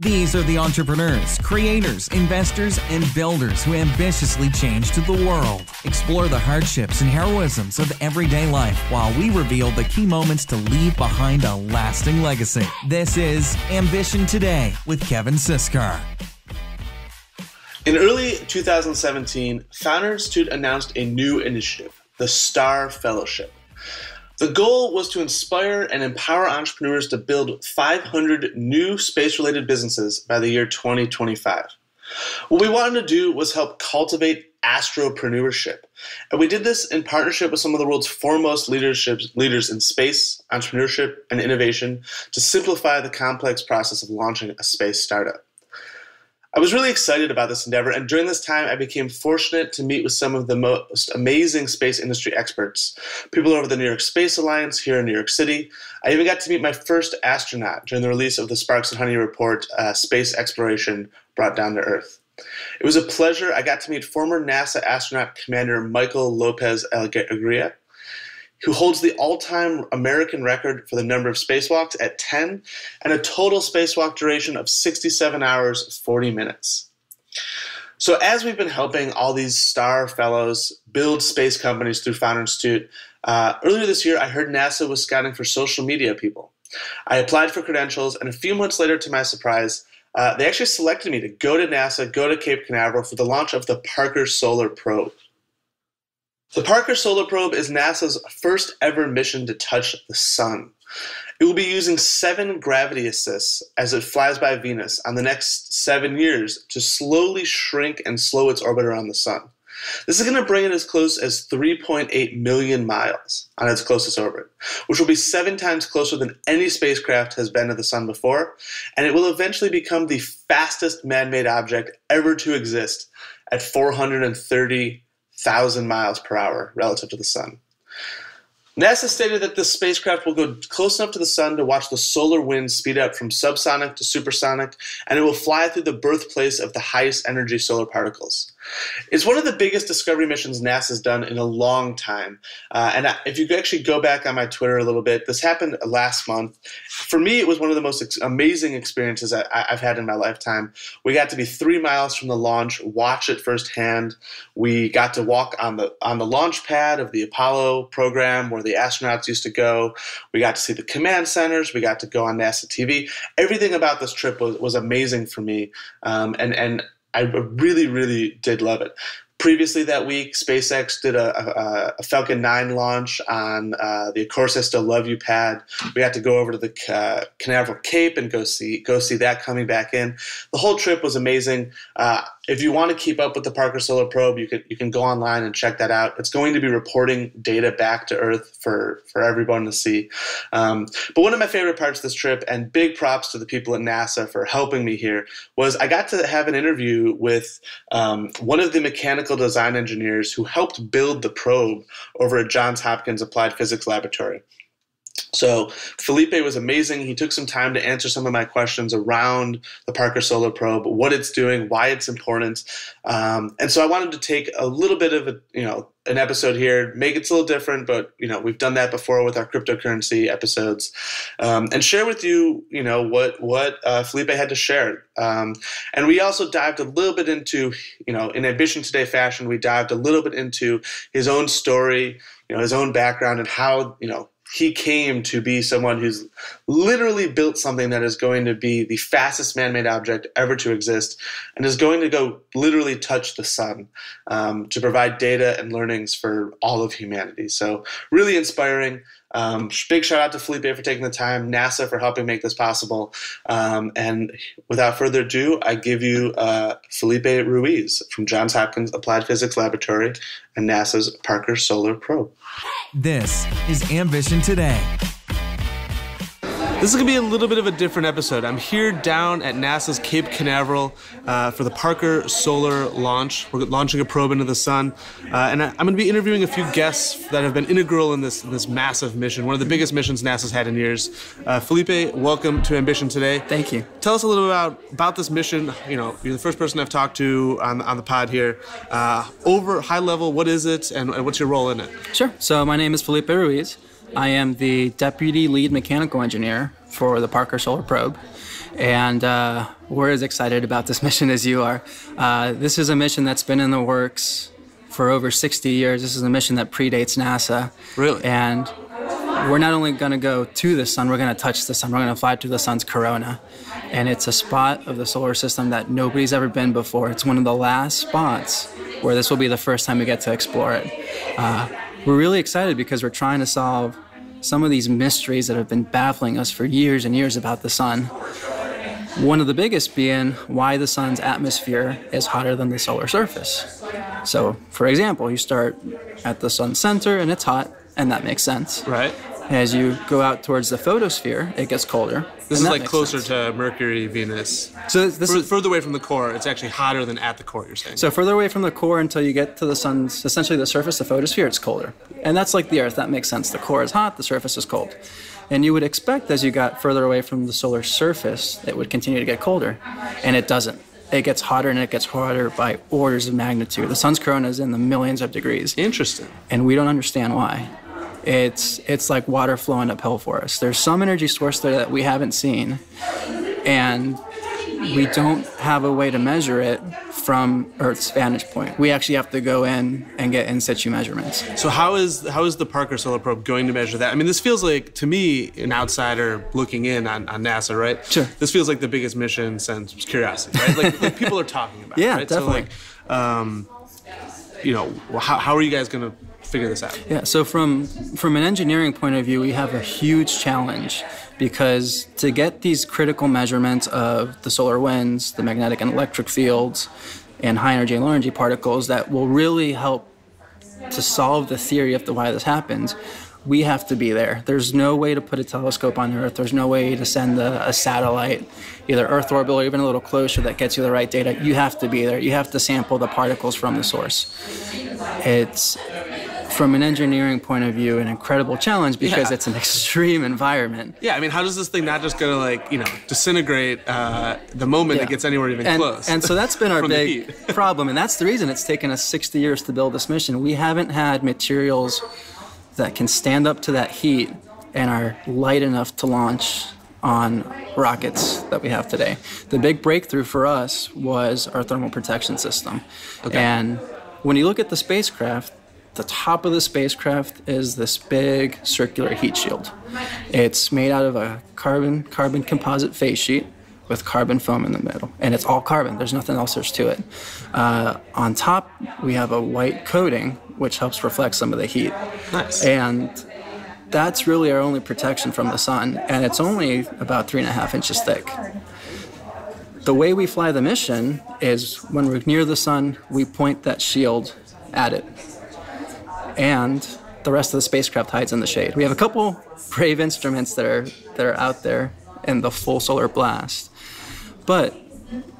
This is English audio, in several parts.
These are the entrepreneurs, creators, investors, and builders who ambitiously change to the world. Explore the hardships and heroisms of everyday life while we reveal the key moments to leave behind a lasting legacy. This is Ambition Today with Kevin Siskar. In early 2017, Founder Institute announced a new initiative, the STAR Fellowship. The goal was to inspire and empower entrepreneurs to build 500 new space related businesses by the year 2025. What we wanted to do was help cultivate astropreneurship. And we did this in partnership with some of the world's foremost leaders in space, entrepreneurship, and innovation to simplify the complex process of launching a space startup. I was really excited about this endeavor, and during this time, I became fortunate to meet with some of the most amazing space industry experts. People over the New York Space Alliance here in New York City. I even got to meet my first astronaut during the release of the Sparks and Honey report, uh, Space Exploration Brought Down to Earth. It was a pleasure. I got to meet former NASA astronaut Commander Michael Lopez Alegria who holds the all time American record for the number of spacewalks at 10 and a total spacewalk duration of 67 hours, 40 minutes. So, as we've been helping all these star fellows build space companies through Founder Institute, uh, earlier this year I heard NASA was scouting for social media people. I applied for credentials, and a few months later, to my surprise, uh, they actually selected me to go to NASA, go to Cape Canaveral for the launch of the Parker Solar Probe. The Parker Solar Probe is NASA's first ever mission to touch the Sun. It will be using seven gravity assists as it flies by Venus on the next seven years to slowly shrink and slow its orbit around the Sun. This is going to bring it as close as 3.8 million miles on its closest orbit, which will be seven times closer than any spacecraft has been to the Sun before, and it will eventually become the fastest man made object ever to exist at 430 thousand miles per hour relative to the sun. NASA stated that this spacecraft will go close enough to the sun to watch the solar wind speed up from subsonic to supersonic, and it will fly through the birthplace of the highest energy solar particles. It's one of the biggest discovery missions NASA's done in a long time. Uh, and if you actually go back on my Twitter a little bit, this happened last month. For me, it was one of the most ex- amazing experiences I, have had in my lifetime. We got to be three miles from the launch, watch it firsthand. We got to walk on the on the launch pad of the Apollo program where the astronauts used to go. We got to see the command centers. We got to go on NASA TV. Everything about this trip was, was amazing for me. Um, and and I really, really did love it. Previously that week, SpaceX did a, a, a Falcon 9 launch on uh, the Of Course I Still Love You pad. We got to go over to the uh, Canaveral Cape and go see go see that coming back in. The whole trip was amazing. Uh, if you want to keep up with the Parker Solar Probe, you can you can go online and check that out. It's going to be reporting data back to Earth for for everyone to see. Um, but one of my favorite parts of this trip, and big props to the people at NASA for helping me here, was I got to have an interview with um, one of the mechanical design engineers who helped build the probe over at Johns Hopkins Applied Physics Laboratory. So Felipe was amazing. He took some time to answer some of my questions around the Parker Solar Probe, what it's doing, why it's important, um, and so I wanted to take a little bit of a you know an episode here, make it a little different, but you know we've done that before with our cryptocurrency episodes, um, and share with you you know what what uh, Felipe had to share, um, and we also dived a little bit into you know in Ambition Today fashion, we dived a little bit into his own story, you know his own background and how you know he came to be someone who's literally built something that is going to be the fastest man-made object ever to exist and is going to go literally touch the sun um, to provide data and learnings for all of humanity so really inspiring um, big shout out to Felipe for taking the time, NASA for helping make this possible. Um, and without further ado, I give you uh, Felipe Ruiz from Johns Hopkins Applied Physics Laboratory and NASA's Parker Solar Probe. This is Ambition Today. This is going to be a little bit of a different episode. I'm here down at NASA's Cape Canaveral uh, for the Parker Solar launch. We're launching a probe into the sun. Uh, and I'm going to be interviewing a few guests that have been integral in this, this massive mission, one of the biggest missions NASA's had in years. Uh, Felipe, welcome to Ambition today. Thank you. Tell us a little about, about this mission. You know, you're the first person I've talked to on, on the pod here. Uh, over high level, what is it and, and what's your role in it? Sure. So my name is Felipe Ruiz. I am the deputy lead mechanical engineer for the Parker Solar Probe. and uh, we're as excited about this mission as you are. Uh, this is a mission that's been in the works for over 60 years. This is a mission that predates NASA. Really? And we're not only going to go to the sun, we're going to touch the sun. We're going to fly to the sun's corona. And it's a spot of the solar system that nobody's ever been before. It's one of the last spots where this will be the first time we get to explore it. Uh, we're really excited because we're trying to solve some of these mysteries that have been baffling us for years and years about the sun. One of the biggest being why the sun's atmosphere is hotter than the solar surface. So, for example, you start at the sun's center and it's hot, and that makes sense. Right. As you go out towards the photosphere, it gets colder. This is like closer sense. to Mercury, Venus. So this Fur- is further away from the core. It's actually hotter than at the core. You're saying. So further away from the core until you get to the sun's essentially the surface, the photosphere, it's colder, and that's like the Earth. That makes sense. The core is hot, the surface is cold, and you would expect as you got further away from the solar surface, it would continue to get colder, and it doesn't. It gets hotter and it gets hotter by orders of magnitude. The sun's corona is in the millions of degrees. Interesting. And we don't understand why it's it's like water flowing uphill for us. There's some energy source there that we haven't seen, and we don't have a way to measure it from Earth's vantage point. We actually have to go in and get in situ measurements. So how is how is the Parker Solar Probe going to measure that? I mean, this feels like to me, an outsider looking in on, on NASA, right? Sure. This feels like the biggest mission since Curiosity, right? Like, like people are talking about. Yeah, right? definitely. So like, um, you know, how, how are you guys going to figure this out? Yeah, so from from an engineering point of view, we have a huge challenge because to get these critical measurements of the solar winds, the magnetic and electric fields, and high energy and low energy particles that will really help to solve the theory of the why this happens, we have to be there. There's no way to put a telescope on Earth. There's no way to send a, a, satellite, either Earth orbit or even a little closer, that gets you the right data. You have to be there. You have to sample the particles from the source. It's from an engineering point of view, an incredible challenge because yeah. it's an extreme environment. Yeah, I mean, how does this thing not just go to like you know disintegrate uh, the moment yeah. it gets anywhere even and, close? And so that's been our big problem, and that's the reason it's taken us 60 years to build this mission. We haven't had materials that can stand up to that heat and are light enough to launch on rockets that we have today. The big breakthrough for us was our thermal protection system. Okay. And when you look at the spacecraft, the top of the spacecraft is this big circular heat shield. It's made out of a carbon carbon composite face sheet with carbon foam in the middle, and it's all carbon. There's nothing else there's to it. Uh, on top, we have a white coating which helps reflect some of the heat. Nice. And that's really our only protection from the sun, and it's only about three and a half inches thick. The way we fly the mission is when we're near the sun, we point that shield at it and the rest of the spacecraft hides in the shade. We have a couple brave instruments that are that are out there in the full solar blast, but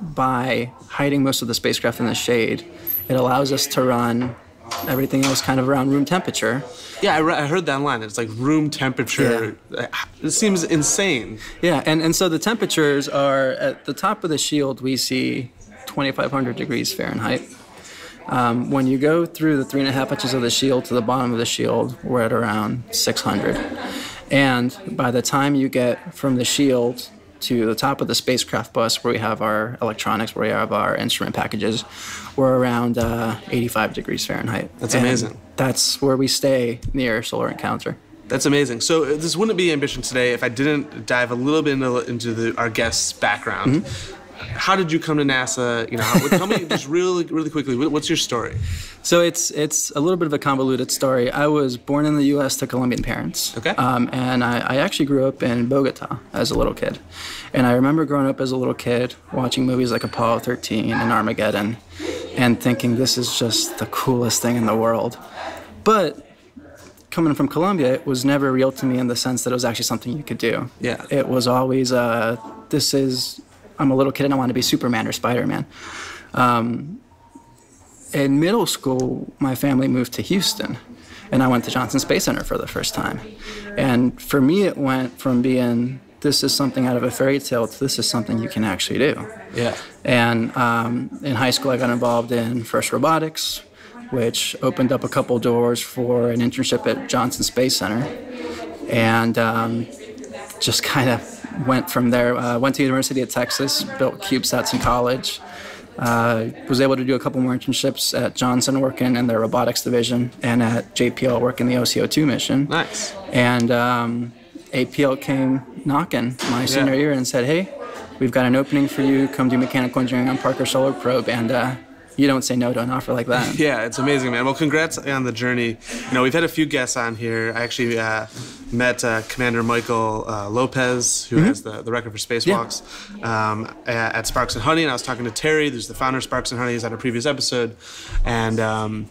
by hiding most of the spacecraft in the shade, it allows us to run everything else kind of around room temperature. Yeah, I, re- I heard that line. It's like room temperature. Yeah. It seems insane. Yeah, and, and so the temperatures are at the top of the shield, we see 2,500 degrees Fahrenheit. Um, when you go through the three and a half inches of the shield to the bottom of the shield, we're at around 600. And by the time you get from the shield to the top of the spacecraft bus, where we have our electronics, where we have our instrument packages, we're around uh, 85 degrees Fahrenheit. That's and amazing. That's where we stay near solar encounter. That's amazing. So uh, this wouldn't be ambition today if I didn't dive a little bit into, into the, our guest's background. Mm-hmm how did you come to NASA? You know, how, tell me just really, really quickly. What's your story? So it's it's a little bit of a convoluted story. I was born in the U.S. to Colombian parents. Okay. Um, and I, I, actually grew up in Bogota as a little kid, and I remember growing up as a little kid watching movies like Apollo 13 and Armageddon, and thinking this is just the coolest thing in the world. But coming from Colombia, it was never real to me in the sense that it was actually something you could do. Yeah. It was always, uh, this is I'm a little kid and I want to be Superman or Spider Man. Um, in middle school, my family moved to Houston, and I went to Johnson Space Center for the first time. And for me, it went from being this is something out of a fairy tale to this is something you can actually do. Yeah. And um, in high school, I got involved in FIRST Robotics, which opened up a couple doors for an internship at Johnson Space Center, and um, just kind of went from there. Uh, went to University of Texas, built CubeSats in college. Uh, was able to do a couple more internships at Johnson working in their robotics division and at JPL working the OCO2 mission. Nice. And um, APL came knocking my senior Yeah. year and said, hey, we've got an opening for you. Come do mechanical engineering on Parker Solar Probe. And uh, you don't say no to an offer like that. Yeah, it's amazing, man. Well, congrats on the journey. You know, we've had a few guests on here. I actually uh, met uh, Commander Michael uh, Lopez, who has the, the record for spacewalks, um, at, at Sparks and Honey, and I was talking to Terry, who's the founder of Sparks and Honey, he's on a previous episode, and. Um,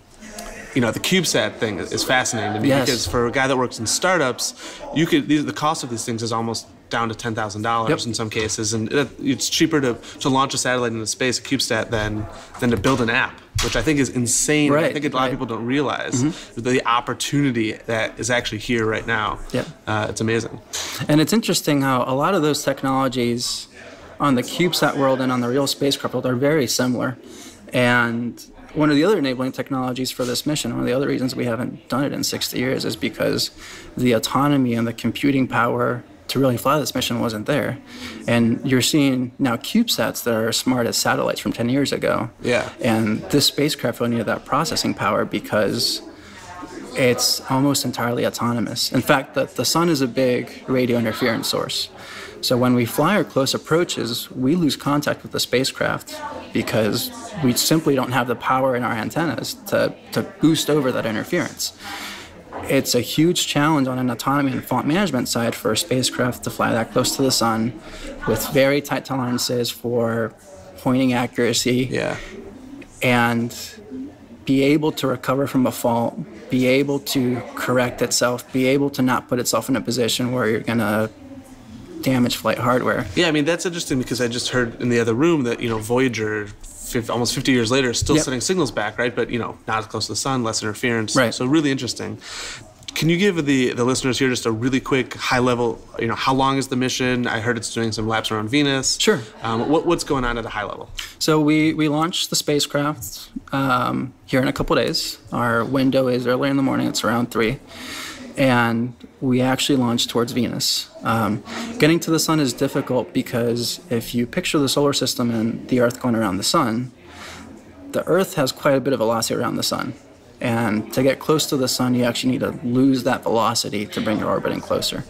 you know the CubeSat thing is fascinating to me Yes. because for a guy that works in startups, you could these, the cost of these things is almost down to ten thousand dollars Yep. in some cases, and it, it's cheaper to, to launch a satellite into space, a CubeSat, than than to build an app, which I think is insane. I think a lot right. Mm-hmm. of people don't realize the opportunity that is actually here right now. Yep. Uh, it's amazing. And it's interesting how a lot of those technologies on the CubeSat world and on the real spacecraft world are very similar. And one of the other enabling technologies for this mission, one of the other reasons we haven't done it in 60 years, is because the autonomy and the computing power to really fly this mission wasn't there. And you're seeing now CubeSats that are as smart as satellites from 10 years ago. Yeah. And this spacecraft only had that processing power because it's almost entirely autonomous. In fact, the, the sun is a big radio interference source. So when we fly our close approaches, we lose contact with the spacecraft because we simply don't have the power in our antennas to, to boost over that interference. It's a huge challenge on an autonomy and fault management side for a spacecraft to fly that close to the sun with very tight tolerances for pointing accuracy Yeah. and be able to recover from a fault, be able to correct itself, be able to not put itself in a position where you're going to damage flight hardware. Yeah, I mean that's interesting because I just heard in the other room that you know Voyager, almost 50 years later, still Yep. sending signals back, right? But you know, not as close to the sun, less interference. Right. So really interesting. Can you give the the listeners here just a really quick high level? You know, how long is the mission? I heard it's doing some laps around Venus. Sure. Um, what, what's going on at a high level? So we, we launched the spacecraft um, here in a couple days. Our window is early in the morning, it's around 3. And we actually launched towards Venus. Um, getting to the sun is difficult because if you picture the solar system and the Earth going around the sun, the Earth has quite a bit of velocity around the sun. And to get close to the sun, you actually need to lose that velocity to bring your orbit in closer.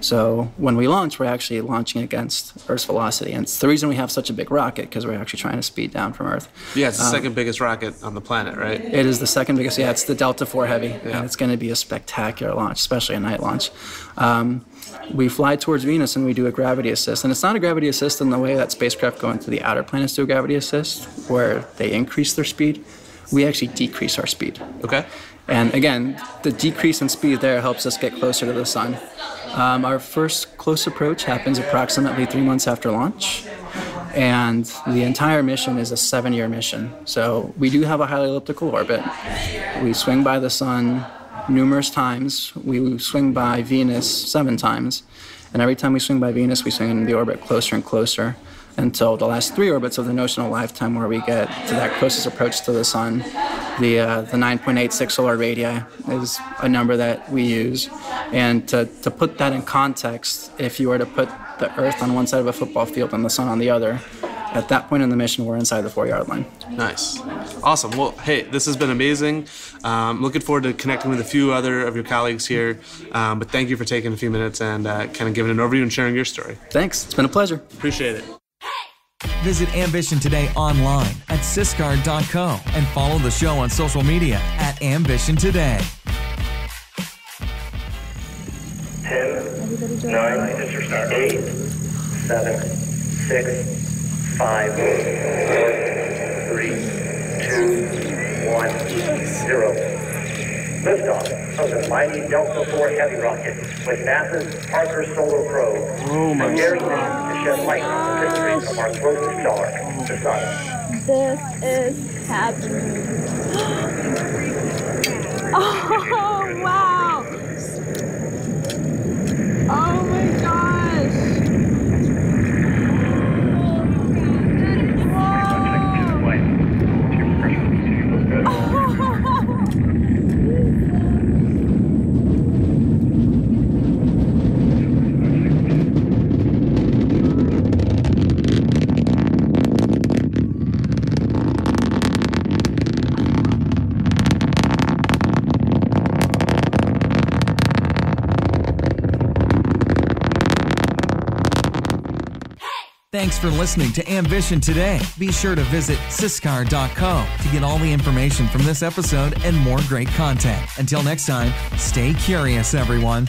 So when we launch, we're actually launching against Earth's velocity. And it's the reason we have such a big rocket because we're actually trying to speed down from Earth. Yeah, it's the second biggest rocket on the planet, right? It is the second biggest. Yeah, it's the Delta IV Heavy, Yeah. and it's going to be a spectacular launch, especially a night launch. Um, we fly towards Venus and we do a gravity assist, and it's not a gravity assist in the way that spacecraft go into the outer planets do a gravity assist, where they increase their speed. We actually decrease our speed. Okay. And again, the decrease in speed there helps us get closer to the sun. Um, our first close approach happens approximately three months after launch, and the entire mission is a seven year mission. So we do have a highly elliptical orbit. We swing by the sun numerous times. We swing by Venus seven times. And every time we swing by Venus, we swing in the orbit closer and closer until the last three orbits of the notional lifetime, where we get to that closest approach to the sun. The, uh, the 9.86 solar radii is a number that we use. And to, to put that in context, if you were to put the Earth on one side of a football field and the sun on the other, at that point in the mission, we're inside the four yard line. Nice. Awesome. Well, hey, this has been amazing. Um, looking forward to connecting with a few other of your colleagues here. Um, but thank you for taking a few minutes and uh, kind of giving an overview and sharing your story. Thanks. It's been a pleasure. Appreciate it. Visit Ambition Today online at Siskar.co and follow the show on social media at Ambition Today. 10, 9, 8, 7, 6, 5, 4, 3, 2, 1, 0. Liftoff of the mighty Delta IV Heavy rocket with NASA's Parker Solar Probe. Oh my Preparing to This is happening. oh Thanks for listening to Ambition Today. Be sure to visit Siskar.co to get all the information from this episode and more great content. Until next time, stay curious, everyone.